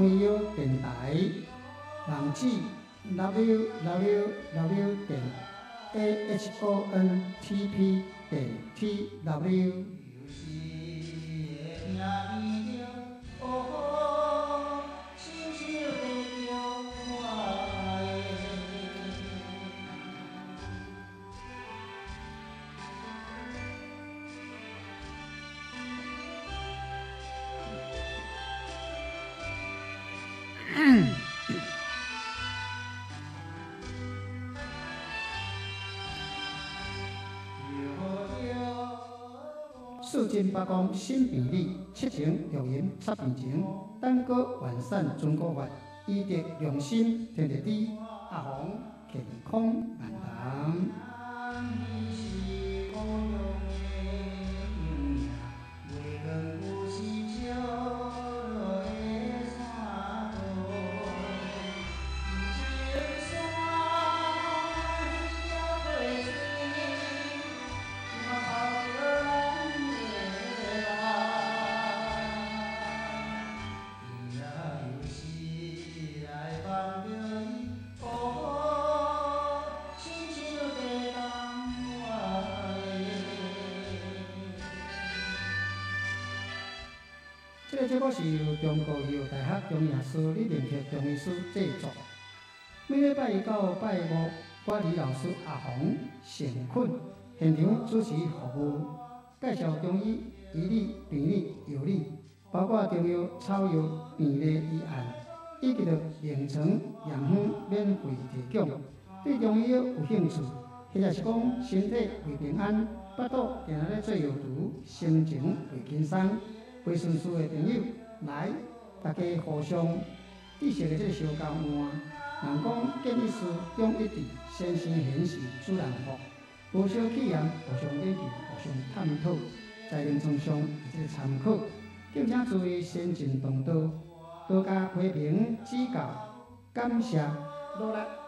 中医药电台网址 www 点 ahontp 点 tw。八工新比例，七情六淫七病情，单个完善中国法，医德用心天地地，阿红健康节目是由中国医药大学中医师李明杰中医师制作。每礼拜一到拜五，我李老师阿红、贤困现场主持服务，介绍中医医理、病理、药理，包括中药、草药、病理医案，以及着名床、药方免费提供。对中医药有兴趣，或者是讲身体为平安，腹肚定定咧做药毒，心情为轻松。会顺事的朋友来，大家互相知识的这个相交换。人讲建议师用一致，先生显示自然福，无小气言，互相研究，互相探讨，在临床上一个参考。敬请注意先进动刀，多加批评指教，感谢努力。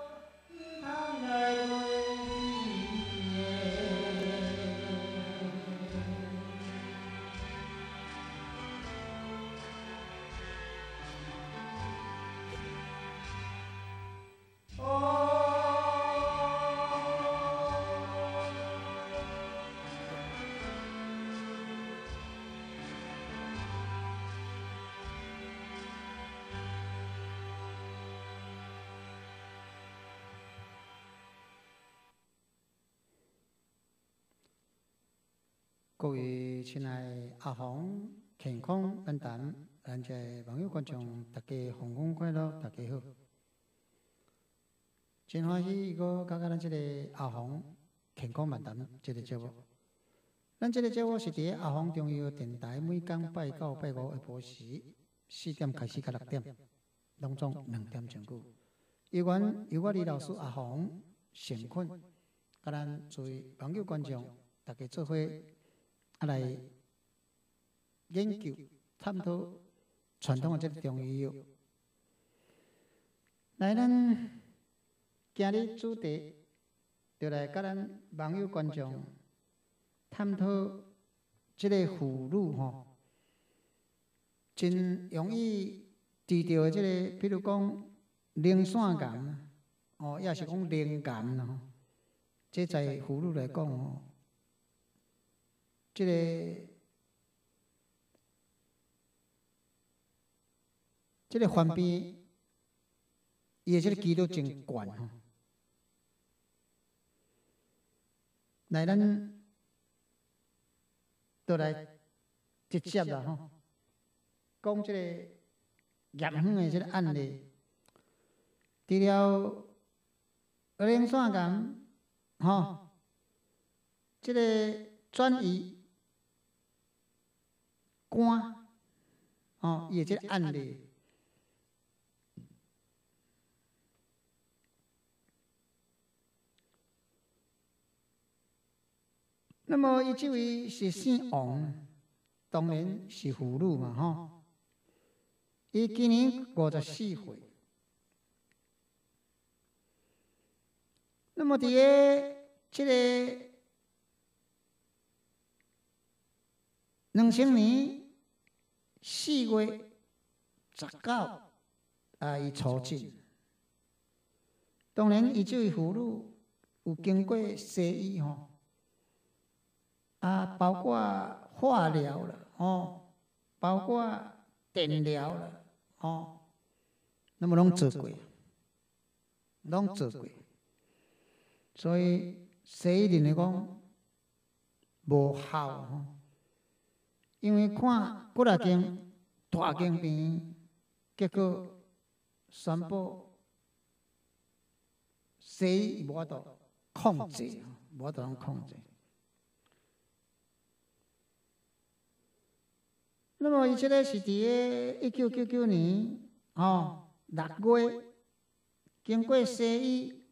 各位亲爱的阿红、健康、安谈，咱这网友观众，大家红红快乐，大家好！真欢喜，一个刚刚咱这个阿红健康漫谈这个节目。咱这个节目是伫阿红中央电台每天拜九拜五下播时四点开始到六点，当中两点钟久。依然由我李老师阿红成困，甲咱作为网友观众，大家做伙。来研究、探讨传统的这个中医药。来，咱今日主题就来甲咱网友观众探讨这个妇女吼，真容易治疗的这个，比如讲零散感，哦，也是讲灵感咯。这在妇女来讲哦。这个，这个患病，伊个这个几率真悬吼。来，咱都来直接啦吼，讲这个严远的这个案例，除了零散感，吼，这个转移。肝，哦，也即个案例。那么，伊这位是姓王，当然是妇女嘛，吼。伊今年五十四岁。那么，伫个即个两千年。四月十九啊，伊初诊。当然，伊这位妇女有经过西医吼，啊，包括化疗了，吼，包括电疗了，吼，那么拢做过，拢做过，所以西医认为讲无效吼，因为看几啊间大间病，结果宣布。西医无法控制，无法控制。那么，伊即个是伫个一九九九年哦六月，经过西医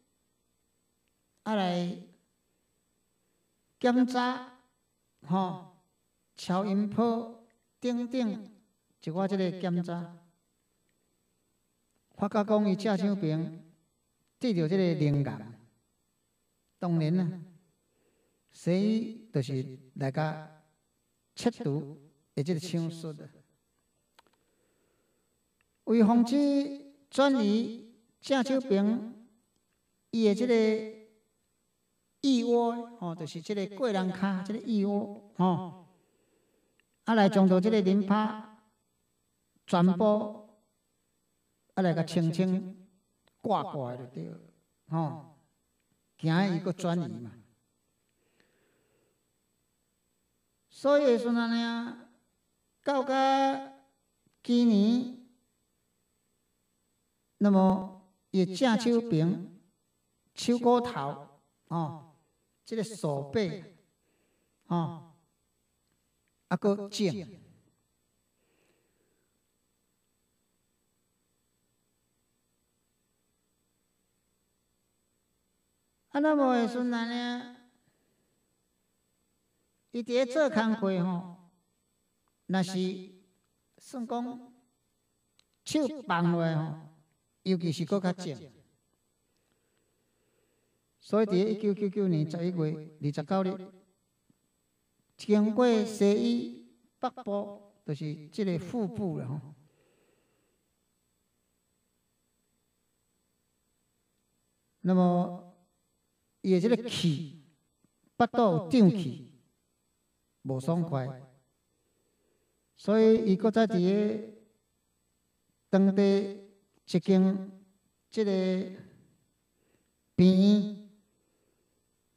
啊来检查，吼超音波等等一寡即个检查，发觉讲伊正常病。得到这个灵感，当然啊，所以就是来个切除，的即个手术的。为防止转移正手病，伊的这个异窝，哦，就是这个过人卡，这个异窝，哦，啊来将到这个淋巴全部，啊来甲清清。挂挂就对，吼，惊伊个转移嘛。所以说安尼啊，到个今年，那么伊正手柄、手骨头，哦，即个手背，哦，啊个肿。啊，那么会孙安尼，伊伫咧做工课吼，若是算讲手放落吼，尤其是搁较重。所以伫一九九九年十一月二十九日，经过西医北部，就是即个腹部了吼。那么。伊个即个气，腹肚有胀气，无爽快，所以伊搁再伫个当地一间即个病院，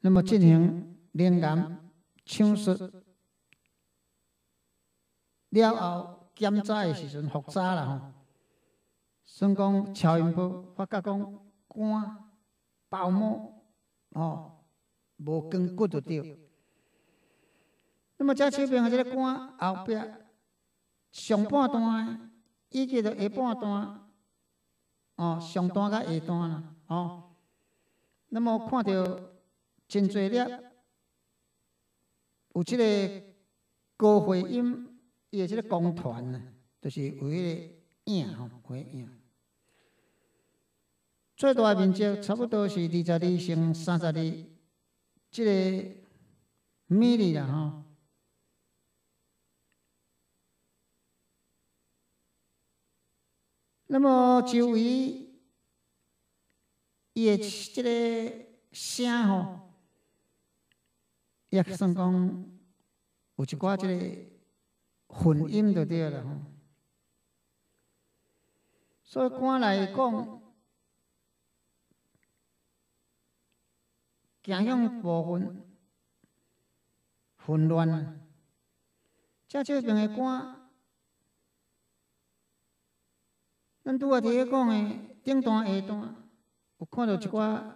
那么进行连癌手术了后，检查的时阵复查啦吼，算讲超音波发觉讲肝包膜。哦，无根骨就对。那么，这手边的这个肝后壁上半段，以及着下半段，哦，上段甲下段啦，哦。那么看到真侪粒，有即个高回音，伊的即个光团呢，就是有迄个影吼，回影。最大面积差不多是二十二乘三十二，即个米里啦吼。那么周围伊的即个声吼，也算讲有一寡即个混音就对了吼。所以肝来讲。影响部分混乱，这手边的肝，咱拄啊伫咧讲的顶段下段，有看到一寡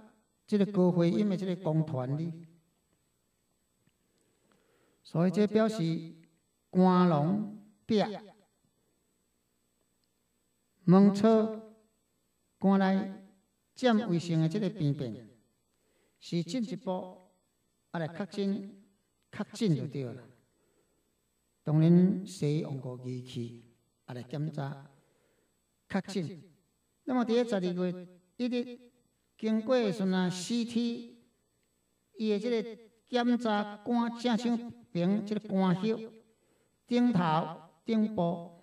即个高回音的即个光团哩，所以这表示肝脓壁门侧肝内占卫生的即个病变。是进一步啊来确诊，确诊就对了。当然，西用过仪器啊来检查确诊。那么，伫个十二月一日经过时啊，CT 伊的即个检查肝正像平即个肝叶顶头顶部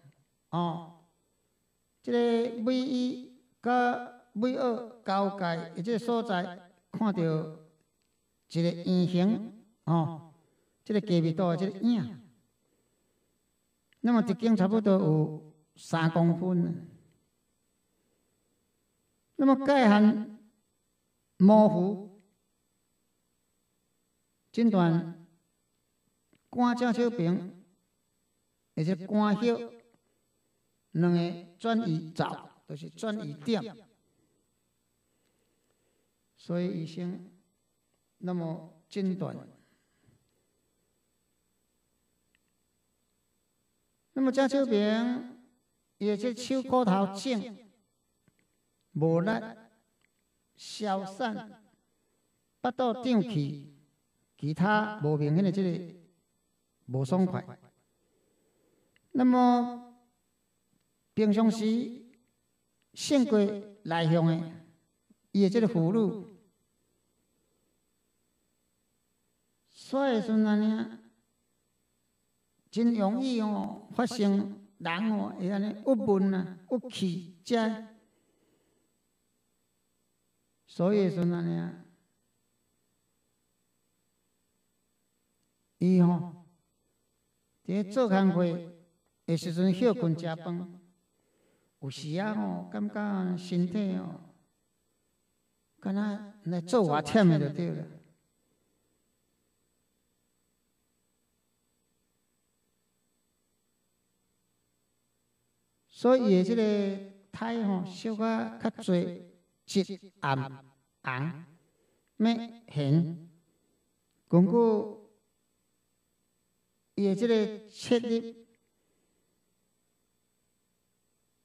哦，即个尾一甲尾二交界，即个所在看到一个圆形，哦，即个隔密度的即个影。那么直径差不多有三公分。那么界限模糊，诊断肝正小平，而且肝血两个转移灶，就是转移点。所以医生那么诊断，那么正小平，也是手骨头肿。无力、消散、腹肚胀气，其他无明显的这个无爽快。那么平常时性格内向的，伊的这个俘虏，所以说安尼，真容易哦发生人哦会安尼郁闷啊、郁气这。所以说安尼，伊吼伫做工课的时阵休困食饭，有时啊吼感觉身体哦，敢若来做活忝的就对了。所以伊即个胎吼小可较侪。赤暗红咩显，根据伊个即个切入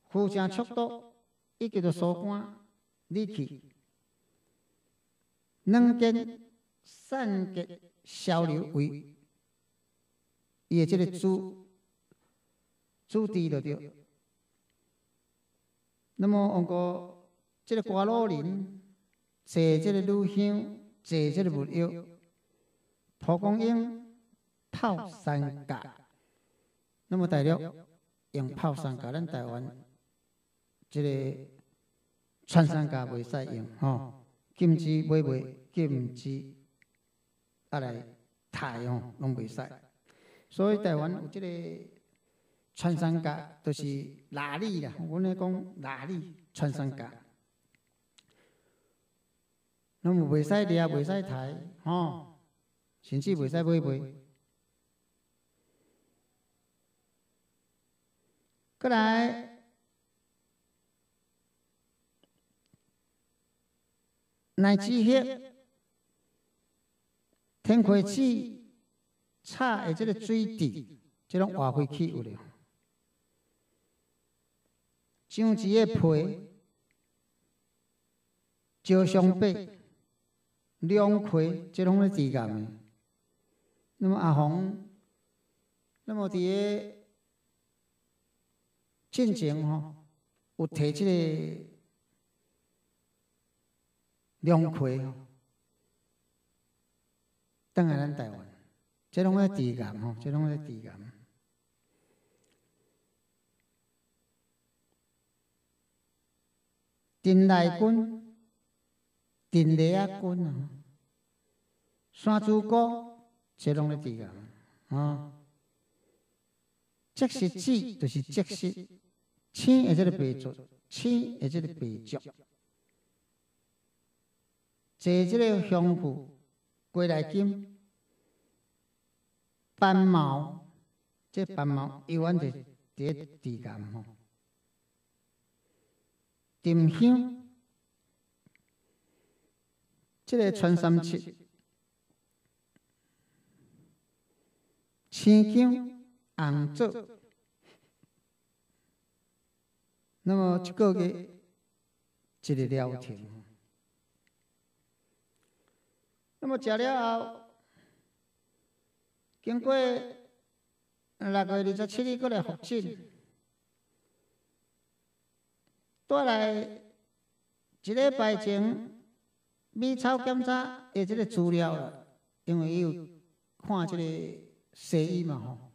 呼吸速度，伊叫做疏肝利气，能见散结消流为伊个即个主主题就对。那么往个。即个瓜老林，坐即个乳香，坐即个木药，蒲公英泡三甲。那么大陆用泡三甲，咱台湾这个穿山甲袂使用吼，禁止买卖，禁止啊来太哦，拢袂使。所以台湾有这个穿山甲，就是拉力啦？阮咧讲拉力穿山甲。那么袂使掠，袂使抬，吼，甚至袂使买卖。过来，乃至血，天开气，插的这个水滴，这种化灰气有了，姜子的皮，招上背。两亏，这拢是低感的。那么阿红，那么伫个进前吼，有摕即个两亏吼，等下咱台湾，即拢是低感吼，即拢是低感。丁来军。丁雷啊，军啊，山猪哥，即拢咧地啊，啊，即是指就是即是，青而且个白族，青而且个白族，这即个香菇，过来金，斑毛，这斑毛一般是伫地干吼，丁香。这个穿三七，青姜红枣，那么一个月一日聊天。那么食了后，经过六月二十七日过来复诊，带来一礼拜前。米草检查的这个资料啦，因为伊有看这个西医嘛吼，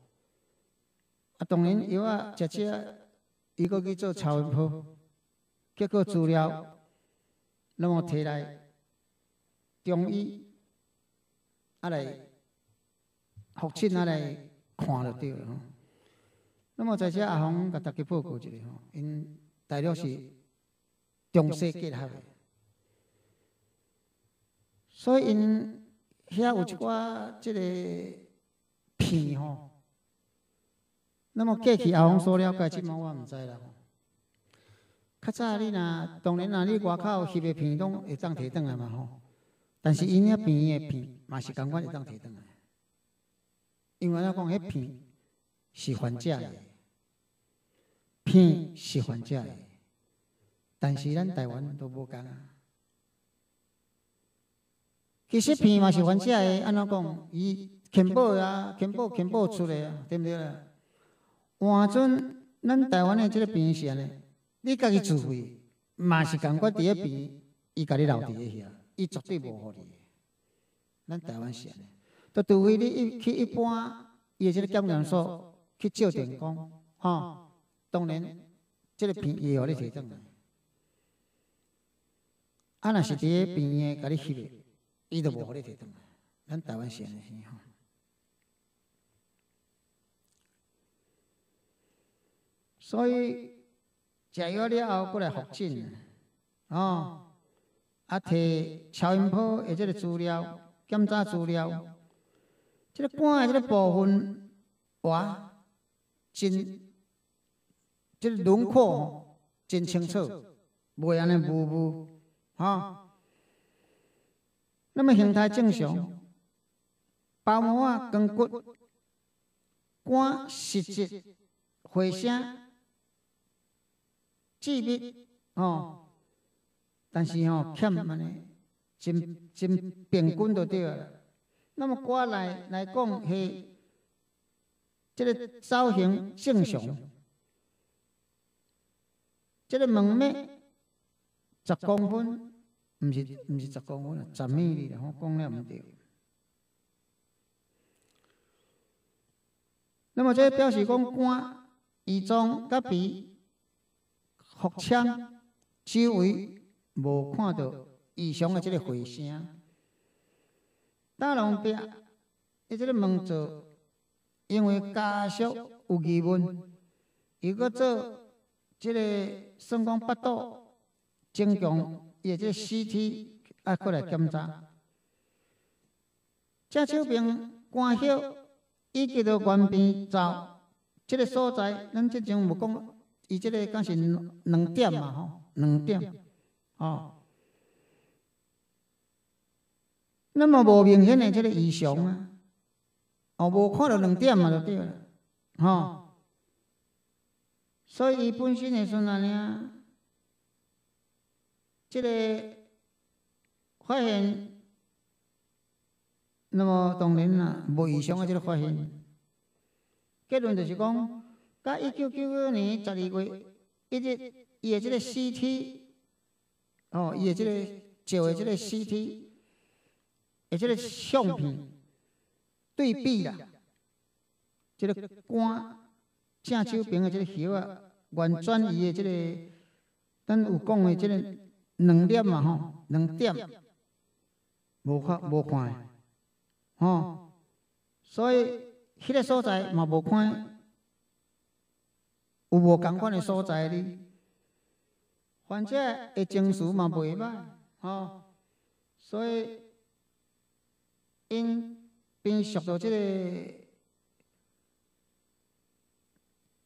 啊当然药啊食食伊阁去做超音波，结果资料那么摕来中医啊来复诊啊来看就对了吼。那么在这阿红甲大家报告一下吼，因大陆是中西结合的，所以因遐有一寡即个片吼。那么过去阿红所了解，即满我毋知啦。较早你若当然若你外口翕的片拢会当摕转来嘛吼，但是因遐片的片嘛是共款会当摕转来，因为咱讲迄片是还价的，片是还价的，但是咱台湾都无共啊。其实片嘛是还价的，安怎讲？伊肯保啊，肯保肯保出来啊，对毋对啦？换阵，咱台湾的即个病是安尼，你家己自费，嘛是共款伫咧病，伊家己留伫咧遐，伊绝对无互你。咱台湾是安尼，都除非你一去一般伊的即个检验所去照电工，吼，当然即个病伊会互你提转来。啊，若是伫咧病院甲你翕的，伊都无互你提转来。咱台湾是安尼吼。所以食药了后，过来复诊，哦，啊，摕超音波的这个资料、检查资料，这个肝的这个部分，哇，真，这个轮廓真清楚，袂安尼模糊，哈。那么形态正常，包膜光骨，肝实质回声。致密哦，但是吼欠安尼，真真平均就对了。那么肝内来讲是，这个造型正常，这个门面十公分，毋是毋是十公分啊，十米里我讲了毋对。那么这表示讲肝胰脏甲鼻。腹腔周围无看到异常的这个回声，大龙壁伊这个门座，因为家属有疑问，伊搁做这个肾光八度增强伊这个 CT 啊过来检查，这手边关血以及到原边走这个所在，咱即种无讲。伊即个敢是两点嘛吼，两点，哦。那么无明显的即个异常啊，哦，无看到两点嘛就对了，吼。所以伊本身的阵安尼，即个发现，那么当然啦，无异常的即个发现，结论就是讲。甲一九九九年十二月一日，伊的即个 CT，哦，伊的即个照的即个 CT，的即个相片对比啦，即个肝正手边的即个血啊，原转移的即个，咱有讲的即个两点嘛吼，两点无看无看，吼，所以迄个所在嘛无看。有无共款的所在哩？患者的情绪嘛袂歹，吼，所以因并属到即个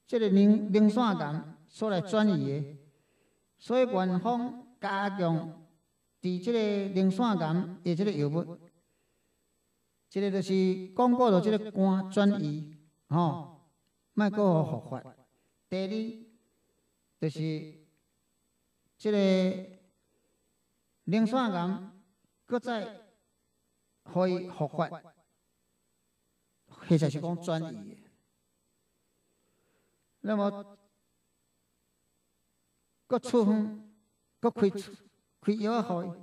即个磷磷酸盐所来转移的，所以元方加强伫即个磷酸盐的即个药物，即个就是巩固着即个肝转移，吼，莫搁互复发。第二，就是即个磷酸盐，搁再可以复发，或者是讲转移。那么，搁处方，搁开开药互伊，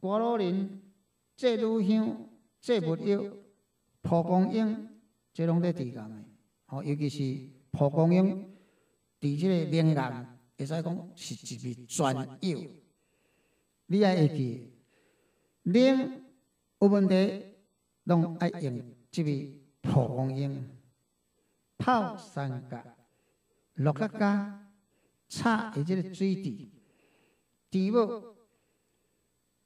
瓜老林、这乳香、这木药、蒲公英，这拢在治癌的，哦，尤其是。蒲公英伫即个灵岩，会使讲是一味全药。你爱会记，灵有问题，拢爱用即味蒲公英泡三角，落甲加炒伊即个水滴，滴末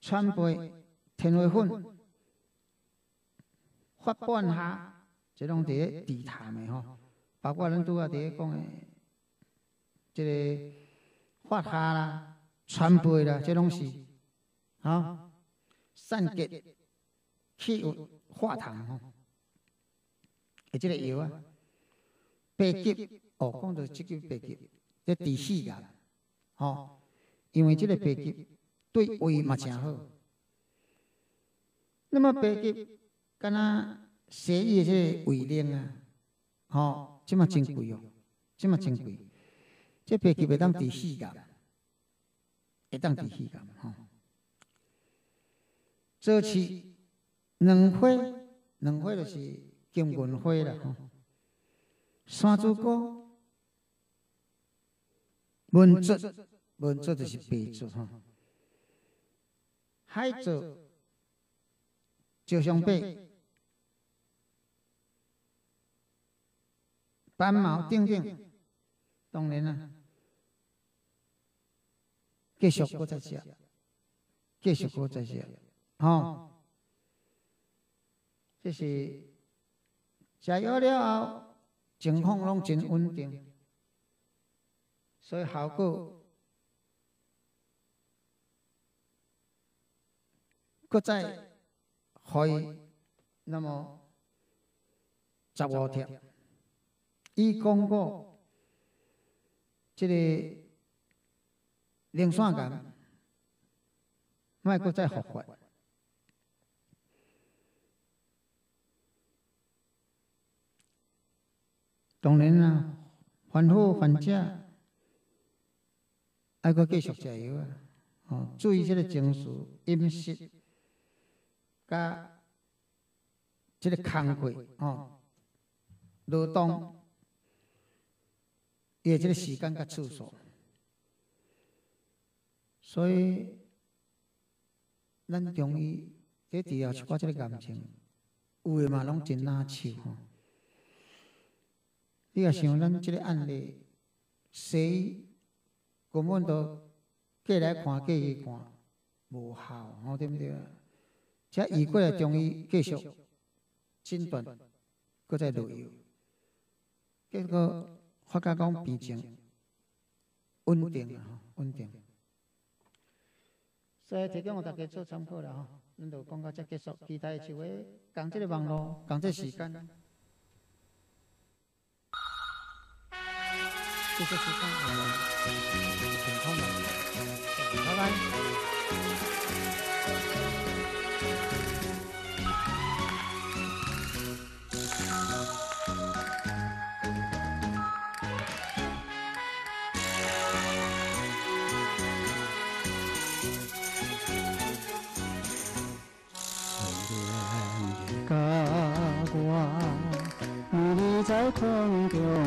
川贝、天花粉，发半下，即拢伫咧地谈的吼。包括咱拄仔伫咧讲诶，即个发下啦、川贝啦，即拢是啊，散结去有化痰吼。诶，即个药啊，白吉哦，讲到即个白吉，即治死癌，吼，因为即个白吉对胃嘛诚好。那么白吉，敢若西医的即个胃灵啊，吼。即嘛真贵哦，即嘛真贵。即白吉会当治死癌，会当治死癌吼。早期两花，两花就是金银花啦吼。山竹菇、文竹，文竹就是白竹吼。海竹、石上白。斑毛等等，当然啦，继续搁再食，继续搁再食，吼，这是食药了后，情况拢真稳定，所以效果搁再可以那么十五天。伊讲过，即个磷酸盐，莫搁再复发。当然啦，反复反正，爱搁继续食药啊！哦，注意即个情绪、饮食，甲即个工课哦，劳动。也即个时间甲次数，所以咱中医伫治疗一寡即个感情，有诶嘛拢真难受吼。你也想咱即个案例，西医根本都过来看过去看，无效吼，对毋对？即移过来中医继续诊断，搁再落药，结果。发觉讲病情稳定啊，稳定。所以提供我大家做参考了哈，恁就讲到这结束，期待一位讲这个网络，讲这时间。谢谢时间，我们健康的，拜拜。在空。